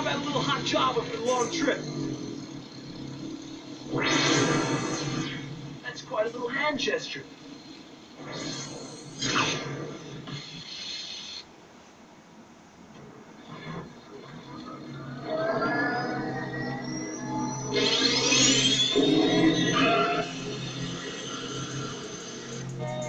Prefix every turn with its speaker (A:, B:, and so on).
A: How about a little hot java for the long trip? That's quite a little hand gesture.